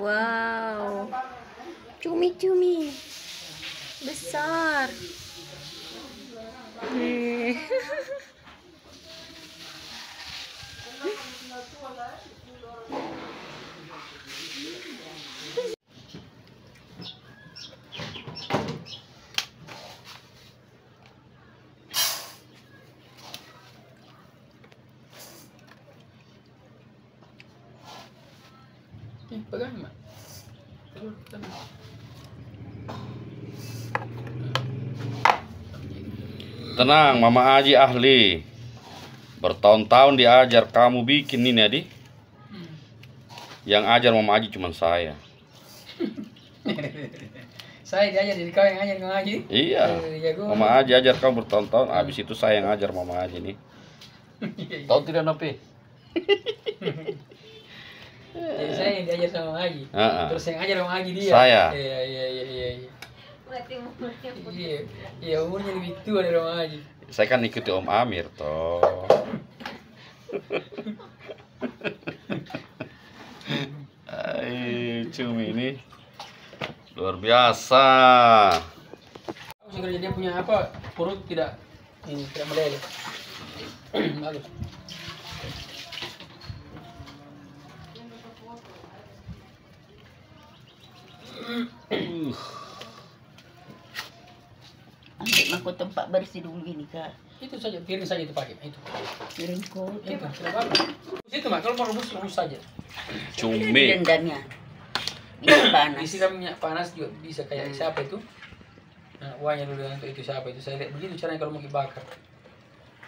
Wow. Cumi-cumi. Besar. Nih. Nih, pegang mak. Tenang, Mama Aji ahli. Bertahun-tahun diajar kamu bikin ini, Adi. Yang ajar Mama Aji cuma saya. Saya diajar jadi kau yang ajar kau ngaji. Iya. Eh, ya gua. Mama Aji ajar kamu bertahun-tahun, habis itu saya yang ajar Mama Aji nih. Tahu tidak Nopi? Jadi saya yang diajar sama ngaji. Heeh. Terus yang ajar sama ngaji dia. Saya. Iya iya iya iya. iya. Iya, iya umurnya lebih tua dari orang ngaji. Saya kan ikuti Om Amir toh. Ay, cumi ini luar biasa. Segera dia punya apa perut tidak ini tidak meleleh. Bagus. Uh, Ambil mangkuk tempat bersih dulu ini kak. Itu saja piring saja itu pakai itu. Piring kol. Itu tidak. Itu mak kalau mau rebus rebus saja. cumi. Dendanya. Ini panas. Disiram minyak panas juga bisa kayak siapa itu? Nah, uangnya dulu untuk itu siapa itu? Saya lihat begitu caranya kalau mau dibakar.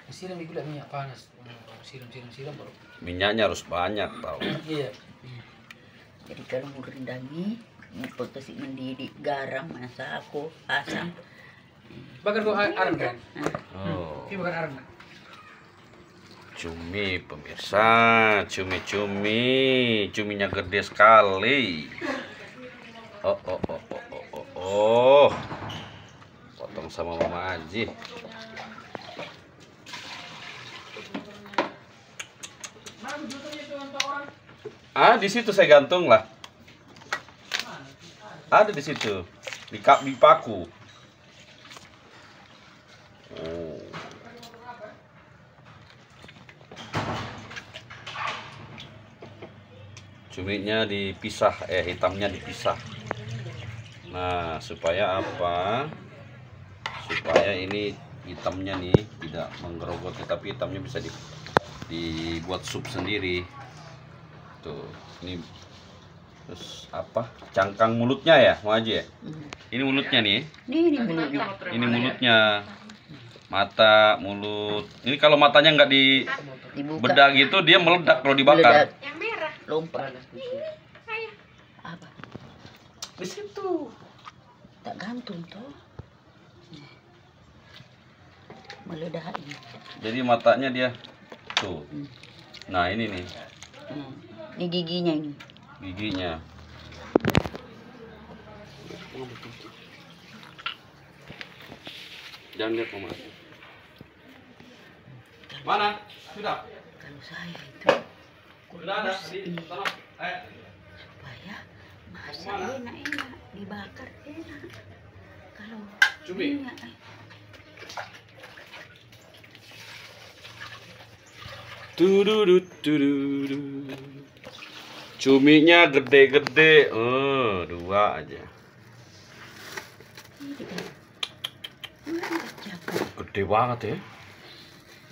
Disiram di gula minyak panas. Hmm, Siram siram siram baru. Minyaknya harus banyak tau. Iya. Jadi kalau mau rendangi, mau kasih mendidih garam, masako, asam. Bakar kok arang kan? Oh, Ini bakar arang. cumi pemirsa, cumi-cumi, cuminya gede sekali. Oh, oh, oh, oh, oh, oh, oh. Potong sama Mama Aji. Ah, di situ saya gantung lah. Ada di situ. Di kap di paku. Oh. Cuminya dipisah, eh hitamnya dipisah. Nah, supaya apa? Supaya ini hitamnya nih tidak menggerogoti tapi hitamnya bisa di, dibuat sup sendiri. Tuh, ini terus apa? Cangkang mulutnya ya, mau aja ya? Ini mulutnya nih. Ini, ini mulutnya. Ini mulutnya. Mata, mulut. Ini kalau matanya nggak di Dibuka. bedah gitu dia meledak kalau dibakar. Meledak. Lompat. Apa? Di situ. Tak gantung toh. Meledak ini. Jadi matanya dia tuh. Nah, ini nih Hmm. Ini giginya ini. Giginya. Jangan lihat Mama. Mana? Sudah. Kalau saya itu Sudah ada di sana. Eh, supaya masak enak-enak dibakar enak. Kalau Cumi. minyak, eh, Tududut, tududut. Cuminya gede-gede. Eh, dua aja. Gede banget ya.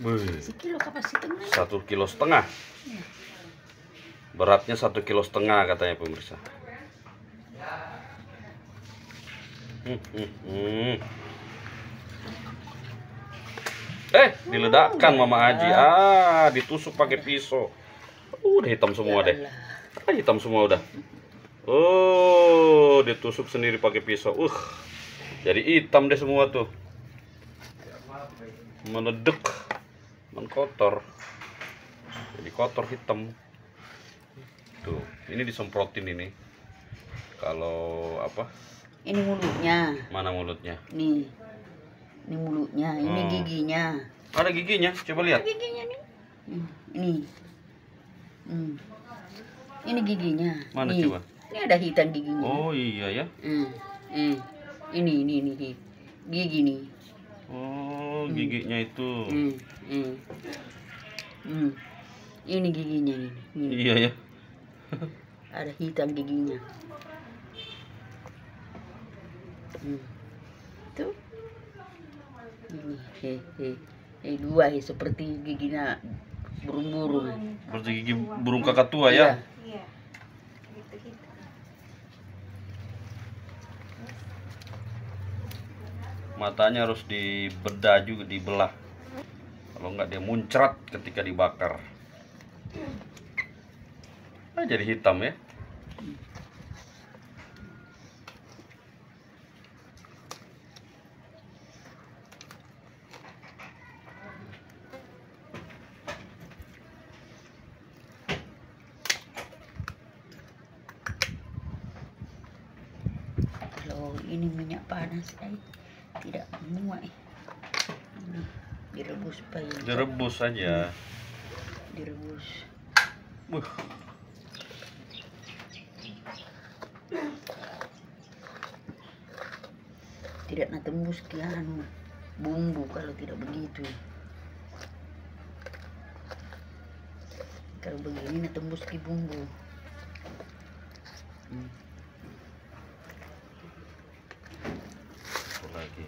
Setengah. Satu kilo setengah. Beratnya satu kilo setengah katanya pemirsa. Hmm, hmm, hmm. Eh, diledakkan Mama Aji. Ah, ditusuk pakai pisau. Udah hitam semua deh. Ah, hitam semua udah. Oh, ditusuk sendiri pakai pisau. Uh, jadi hitam deh semua tuh. Meledek, menkotor. Jadi kotor hitam. Tuh, ini disemprotin ini. Kalau apa? Ini mulutnya. Mana mulutnya? Nih. Ini mulutnya, ini Oh. giginya. Ada giginya, coba lihat. Giginya nih. Hmm, Ini. Hmm. Ini giginya. Mana Nih. coba? Ini ada hitam giginya. Oh iya ya. Hmm. Hmm. Ini ini ini ini. Gigi nih. Oh giginya itu. Hmm. Hmm. Hmm. Ini giginya nih. Ini. Iya ya. Ada hitam giginya. Hmm. Tuh. Ini he he. Eh dua he seperti giginya burung-burung. Seperti gigi burung kakatua ya. Iya. Matanya harus dibedah juga dibelah. Kalau nggak dia muncrat ketika dibakar. Ah, jadi hitam ya. Kalau ini minyak panas ay, tidak muat. Ini direbus supaya Direbus saja. direbus. Buh. Tidak nak tembus ke anu bumbu kalau tidak begitu. Kalau begini nak tembus ke bumbu. Hmm. Lagi?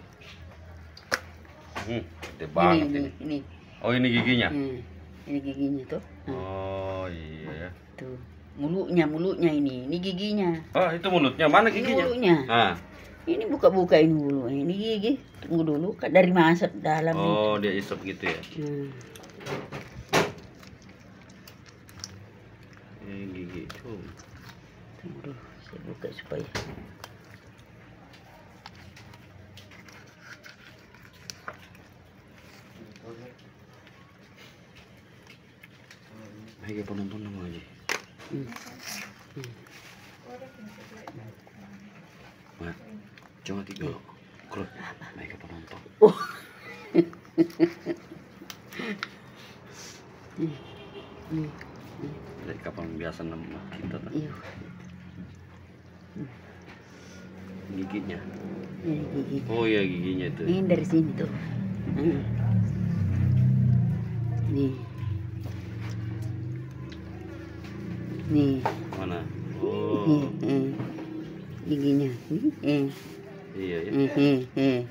Hmm, gede Ini, banget ini, ini. ini. Oh ini giginya. Hmm. Ini giginya tuh. Nah, Oh iya ya. tuh. Mulutnya, mulutnya ini. Ini giginya. Ah itu mulutnya mana Ini giginya? mulutnya. Ah. Ini buka-buka ini dulu. Ini gigi. Tunggu dulu. Kan Dari masuk dalam. nih. Oh dia isep gitu ya. Hmm. Ini gigi tuh. Tunggu dulu. Saya buka supaya. Penonton nama aja. Hmm. Mat, coba tiga. Kurut. Baik penonton. Oh. Dari kapal biasa nama kita. Iya. Giginya. Ini gigi. Oh iya giginya itu. Ini dari sini tuh. Hmm. Nih. Nih. Mana? Nih. Oh eh. Giginya. Nih. Eh. iya ya. Eh.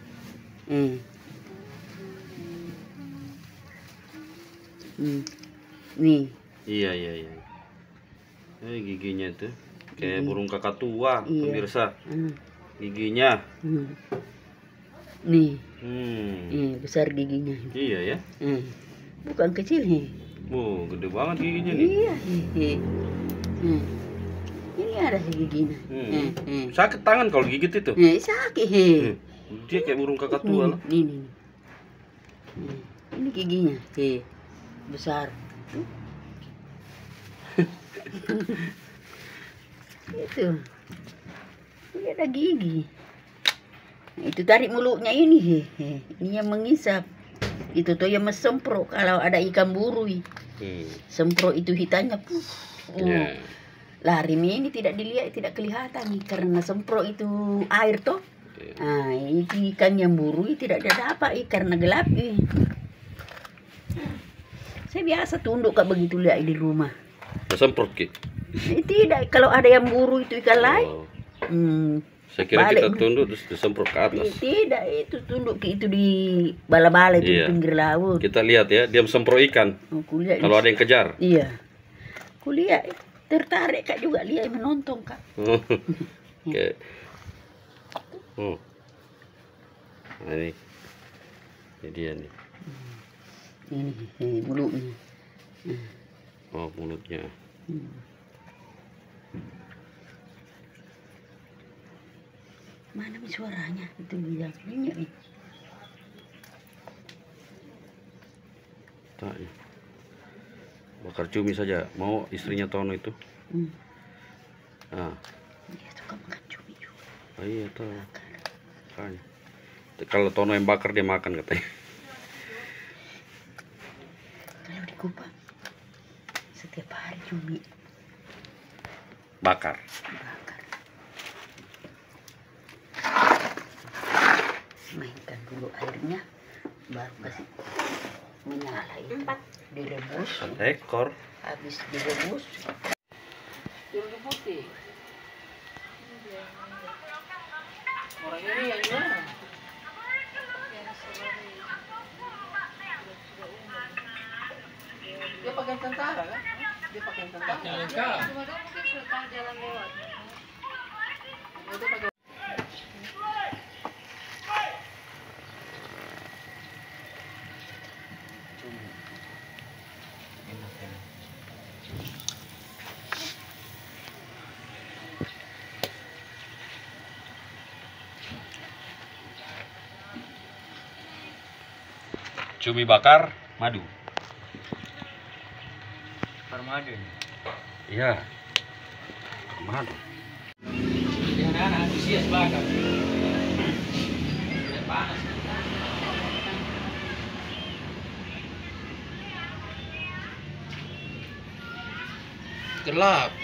Hmm. Nih. Iya iya iya. Eh giginya itu kayak burung kakatua, Iya. pemirsa. Hmm. Giginya. Hmm. Nih. Hmm. Eh, besar giginya. Iya ya. Bukan kecil nih. Wow, gede banget giginya nih. Iya. Eh. Ini ada giginya. Hmm. Eh. Eh. Sakit tangan kalau gigit itu. Eh, sakit. Hmm. Dia kayak burung kakatua lah. Nih, nih, nih. Nih, Ini giginya, he. Besar. Itu. Ini ada gigi. Nah, itu tarik mulutnya ini, he. Ini yang mengisap. Itu tuh yang mesempro kalau ada ikan burui. Hmm. Sempro itu hitamnya. Puh. Ya. Lari ini tidak dilihat, tidak kelihatan nih karena sempro itu air toh. Oke. Nah, itu ikan yang burui tidak ada apa eh, karena gelap eh. Saya biasa tunduk kak begitu lihat di rumah. Semprot Ki. Eh, tidak, kalau ada yang buru itu ikan lain. Oh. Hmm, Saya kira Balik. kita tunduk terus disemprot ke atas. eh, tidak itu tunduk ke itu di bala-bala itu Iya. di pinggir laut. Kita lihat ya, dia semprot ikan. Oh, kuliah Kalau ada yang kejar. Iya. Kuliah tertarik kak juga lihat menonton kak. Oke. Oh. Nah, ini. Ini dia nih. Ini eh, mulutnya. Oh, mulutnya. Hmm. Mana nih suaranya? Itu bilang minyak nih. Tak, ya. Bakar cumi saja. Mau istrinya Tono itu? Hmm. Ah, Dia suka makan cumi juga. ah iya tahu. Makanya. Kalau Tono yang bakar dia makan katanya. Kalau di Kupang setiap hari cumi. bakar. bakar mainkan dulu airnya baru kasih menyala itu Empat. direbus Ekor. habis direbus Jeruk putih. Orang ini yang gimana? Dia pakai tentara kan? Dia pakai tentara. Lengkap. Cuma dia mungkin sudah tahu jalan lewat. Itu pakai Cumi bakar madu. Parmadu. Iya. Madu. Dia anak-anak antusias bakar. Dia panas. Gelap.